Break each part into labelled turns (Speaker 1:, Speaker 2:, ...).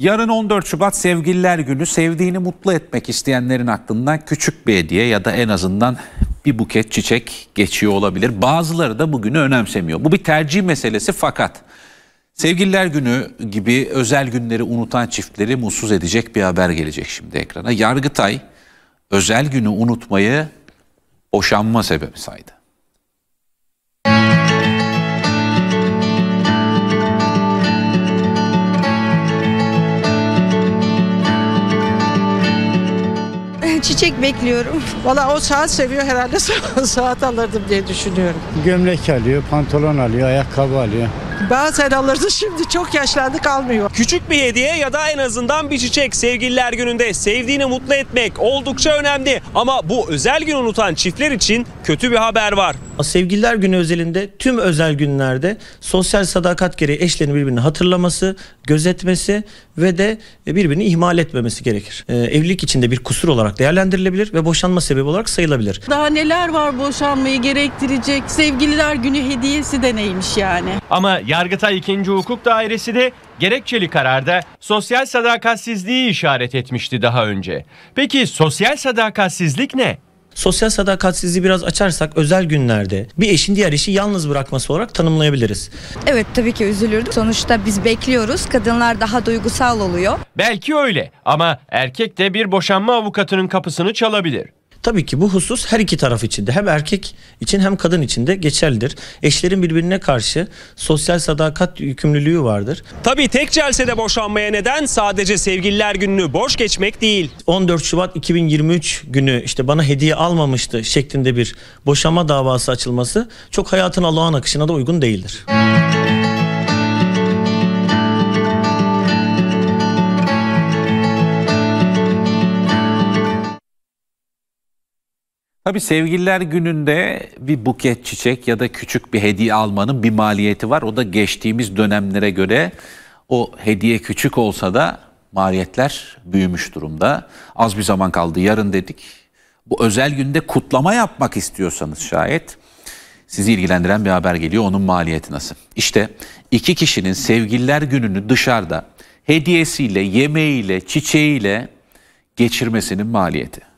Speaker 1: Yarın 14 Şubat Sevgililer Günü sevdiğini mutlu etmek isteyenlerin aklından küçük bir hediye ya da en azından bir buket çiçek geçiyor olabilir. Bazıları da bugünü önemsemiyor. Bu bir tercih meselesi fakat Sevgililer Günü gibi özel günleri unutan çiftleri mutsuz edecek bir haber gelecek şimdi ekrana. Yargıtay özel günü unutmayı boşanma sebebi saydı.
Speaker 2: Çiçek bekliyorum.
Speaker 3: Valla o saat seviyor herhalde saat alırdım diye düşünüyorum.
Speaker 4: Gömlek alıyor, pantolon alıyor, ayakkabı alıyor.
Speaker 3: Bazen alırdı şimdi çok yaşlandık almıyor.
Speaker 5: Küçük bir hediye ya da en azından bir çiçek sevgililer gününde sevdiğini mutlu etmek oldukça önemli. Ama bu özel gün unutan çiftler için kötü bir haber var.
Speaker 6: Sevgililer günü özelinde tüm özel günlerde sosyal sadakat gereği eşlerin birbirini hatırlaması, gözetmesi ve de birbirini ihmal etmemesi gerekir. Ee, evlilik içinde bir kusur olarak değerlendirilebilir ve boşanma sebebi olarak sayılabilir.
Speaker 7: Daha neler var boşanmayı gerektirecek sevgililer günü hediyesi de neymiş yani.
Speaker 5: Ama Yargıtay 2. Hukuk Dairesi de gerekçeli kararda sosyal sadakatsizliği işaret etmişti daha önce. Peki sosyal sadakatsizlik ne?
Speaker 6: Sosyal sadakatsizliği biraz açarsak özel günlerde bir eşin diğer eşi yalnız bırakması olarak tanımlayabiliriz.
Speaker 2: Evet tabii ki üzülürdük. Sonuçta biz bekliyoruz. Kadınlar daha duygusal oluyor.
Speaker 5: Belki öyle ama erkek de bir boşanma avukatının kapısını çalabilir.
Speaker 6: Tabii ki bu husus her iki taraf için de hem erkek için hem kadın için de geçerlidir. Eşlerin birbirine karşı sosyal sadakat yükümlülüğü vardır.
Speaker 5: Tabii tek celsede boşanmaya neden sadece sevgililer gününü boş geçmek değil.
Speaker 6: 14 Şubat 2023 günü işte bana hediye almamıştı şeklinde bir boşanma davası açılması çok hayatın olağan akışına da uygun değildir.
Speaker 1: Tabii sevgililer gününde bir buket çiçek ya da küçük bir hediye almanın bir maliyeti var. O da geçtiğimiz dönemlere göre o hediye küçük olsa da maliyetler büyümüş durumda. Az bir zaman kaldı yarın dedik. Bu özel günde kutlama yapmak istiyorsanız şayet sizi ilgilendiren bir haber geliyor. Onun maliyeti nasıl? İşte iki kişinin sevgililer gününü dışarıda hediyesiyle, yemeğiyle, çiçeğiyle geçirmesinin maliyeti.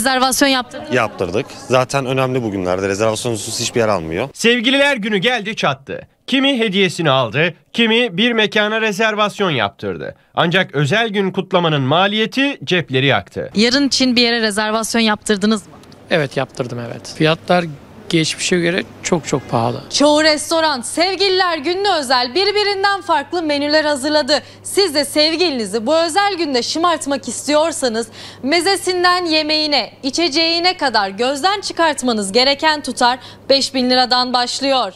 Speaker 8: Rezervasyon yaptırdınız.
Speaker 9: Yaptırdık. Zaten önemli bugünlerde. Rezervasyonsuz hiçbir yer almıyor.
Speaker 5: Sevgililer günü geldi çattı. Kimi hediyesini aldı, kimi bir mekana rezervasyon yaptırdı. Ancak özel gün kutlamanın maliyeti cepleri yaktı.
Speaker 8: Yarın için bir yere rezervasyon yaptırdınız mı?
Speaker 10: Evet yaptırdım evet. Fiyatlar geçmişe göre çok çok pahalı.
Speaker 8: Çoğu restoran sevgililer gününe özel birbirinden farklı menüler hazırladı. Siz de sevgilinizi bu özel günde şımartmak istiyorsanız mezesinden yemeğine, içeceğine kadar gözden çıkartmanız gereken tutar 5000 liradan başlıyor.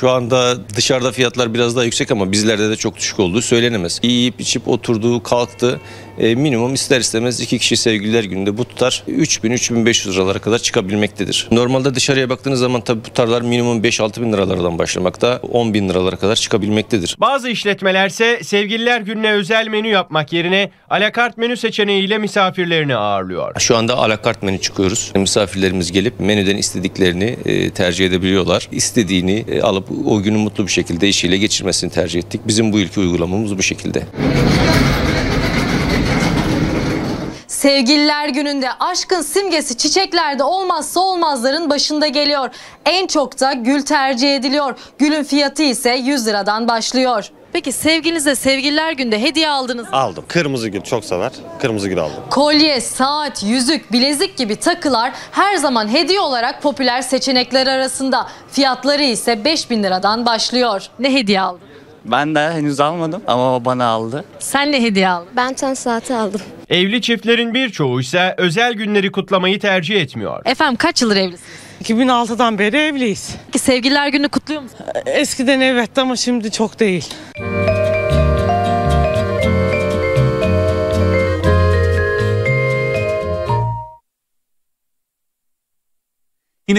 Speaker 11: Şu anda dışarıda fiyatlar biraz daha yüksek ama bizlerde de çok düşük olduğu söylenemez. Yiyip içip oturduğu kalktı. E, minimum ister istemez iki kişi sevgililer gününde bu tutar 3000-3500 liralara kadar çıkabilmektedir. Normalde dışarıya baktığınız zaman tabii bu tutarlar minimum 5-6 bin liralardan başlamakta 10 bin liralara kadar çıkabilmektedir.
Speaker 5: Bazı işletmelerse sevgililer gününe özel menü yapmak yerine alakart menü seçeneğiyle misafirlerini ağırlıyor.
Speaker 11: Şu anda alakart menü çıkıyoruz. Misafirlerimiz gelip menüden istediklerini e, tercih edebiliyorlar. İstediğini e, alıp o günü mutlu bir şekilde eşiyle geçirmesini tercih ettik. Bizim bu ülke uygulamamız bu şekilde.
Speaker 8: Sevgililer gününde aşkın simgesi çiçeklerde olmazsa olmazların başında geliyor. En çok da gül tercih ediliyor. Gülün fiyatı ise 100 liradan başlıyor. Peki sevgilinize sevgililer günde hediye aldınız mı?
Speaker 9: Aldım. Kırmızı gül çok sever. Kırmızı gül aldım.
Speaker 8: Kolye, saat, yüzük, bilezik gibi takılar her zaman hediye olarak popüler seçenekler arasında. Fiyatları ise 5000 liradan başlıyor. Ne hediye aldın?
Speaker 12: Ben de henüz almadım ama o bana aldı.
Speaker 8: Sen ne hediye aldın?
Speaker 2: Ben ten saati aldım.
Speaker 5: Evli çiftlerin birçoğu ise özel günleri kutlamayı tercih etmiyor.
Speaker 8: Efendim kaç yıldır evlisiniz?
Speaker 3: 2006'dan beri evliyiz.
Speaker 8: Sevgililer gününü kutluyor musunuz?
Speaker 3: Eskiden evet ama şimdi çok değil.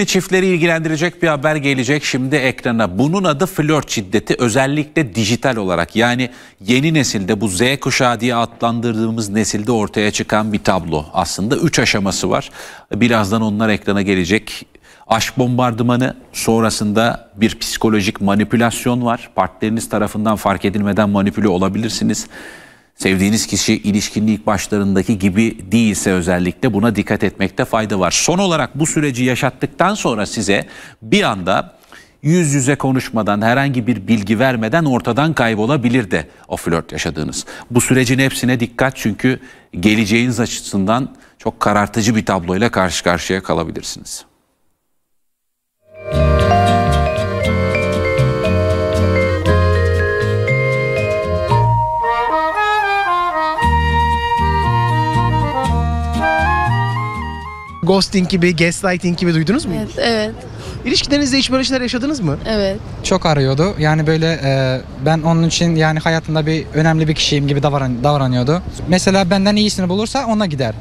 Speaker 1: Yine çiftleri ilgilendirecek bir haber gelecek şimdi ekrana. Bunun adı flört şiddeti özellikle dijital olarak yani yeni nesilde bu Z kuşağı diye adlandırdığımız nesilde ortaya çıkan bir tablo. Aslında 3 aşaması var. Birazdan onlar ekrana gelecek. Aşk bombardımanı sonrasında bir psikolojik manipülasyon var. Partneriniz tarafından fark edilmeden manipüle olabilirsiniz. Sevdiğiniz kişi ilişkinin ilk başlarındaki gibi değilse özellikle buna dikkat etmekte fayda var. Son olarak bu süreci yaşattıktan sonra size bir anda yüz yüze konuşmadan herhangi bir bilgi vermeden ortadan kaybolabilir de o flört yaşadığınız. Bu sürecin hepsine dikkat çünkü geleceğiniz açısından çok karartıcı bir tabloyla karşı karşıya kalabilirsiniz.
Speaker 13: Ghosting gibi, gaslighting gibi duydunuz mu?
Speaker 7: Evet, evet,
Speaker 13: İlişkilerinizde hiç böyle şeyler yaşadınız mı?
Speaker 7: evet.
Speaker 14: çok arıyordu. Yani böyle e, ben onun için yani hayatında bir önemli bir kişiyim gibi davran, davranıyordu. Mesela benden iyisini bulursa ona gider.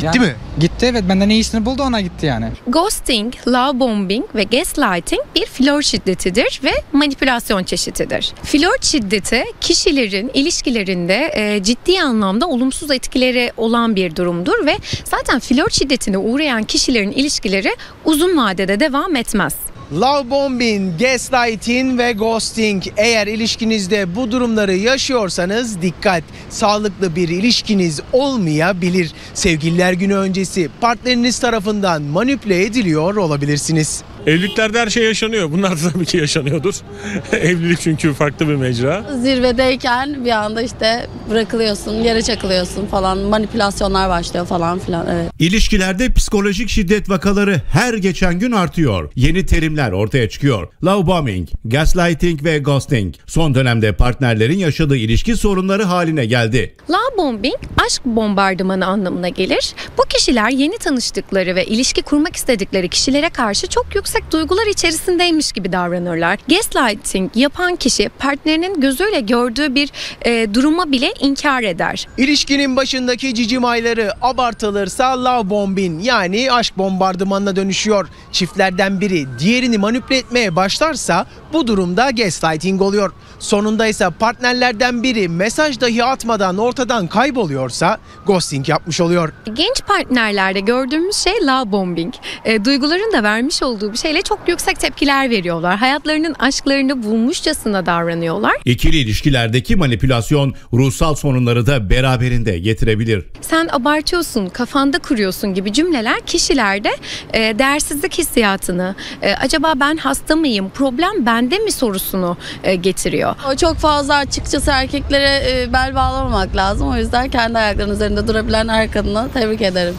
Speaker 13: Gitti mi?
Speaker 14: Gitti evet benden iyisini buldu ona gitti yani.
Speaker 15: Ghosting, love bombing ve gaslighting bir flört şiddetidir ve manipülasyon çeşididir. Flört şiddeti kişilerin ilişkilerinde e, ciddi anlamda olumsuz etkileri olan bir durumdur ve zaten flört şiddetine uğrayan kişilerin ilişkileri uzun vadede devam etmez.
Speaker 13: Love bombing, gaslighting ve ghosting. Eğer ilişkinizde bu durumları yaşıyorsanız dikkat. Sağlıklı bir ilişkiniz olmayabilir. Sevgililer günü öncesi partneriniz tarafından manipüle ediliyor olabilirsiniz.
Speaker 16: Evliliklerde her şey yaşanıyor. Bunlar da tabii ki yaşanıyordur. Evlilik çünkü farklı bir mecra.
Speaker 7: Zirvedeyken bir anda işte bırakılıyorsun, yere çakılıyorsun falan, manipülasyonlar başlıyor falan filan. Evet.
Speaker 17: İlişkilerde psikolojik şiddet vakaları her geçen gün artıyor. Yeni terimler ortaya çıkıyor. Love bombing, gaslighting ve ghosting son dönemde partnerlerin yaşadığı ilişki sorunları haline geldi.
Speaker 15: Love bombing aşk bombardımanı anlamına gelir. Bu kişiler yeni tanıştıkları ve ilişki kurmak istedikleri kişilere karşı çok yüksek duygular içerisindeymiş gibi davranırlar. Gaslighting yapan kişi partnerinin gözüyle gördüğü bir e, duruma bile inkar eder.
Speaker 13: İlişkinin başındaki cicim ayları abartılırsa love bombing yani aşk bombardımanına dönüşüyor. Çiftlerden biri diğerini manipüle etmeye başlarsa bu durumda gaslighting oluyor. Sonunda ise partnerlerden biri mesaj dahi atmadan ortadan kayboluyorsa ghosting yapmış oluyor.
Speaker 15: Genç partnerlerde gördüğümüz şey love bombing. E, duyguların da vermiş olduğu bir şeyle çok yüksek tepkiler veriyorlar. Hayatlarının aşklarını bulmuşçasına davranıyorlar.
Speaker 17: İkili ilişkilerdeki manipülasyon ruhsal sorunları da beraberinde getirebilir.
Speaker 15: Sen abartıyorsun, kafanda kuruyorsun gibi cümleler kişilerde e, değersizlik hissiyatını, e, acaba ben hasta mıyım, problem bende mi sorusunu e, getiriyor.
Speaker 7: O çok fazla açıkçası erkeklere e, bel bağlamamak lazım. O yüzden kendi ayaklarının üzerinde durabilen her kadına tebrik ederim.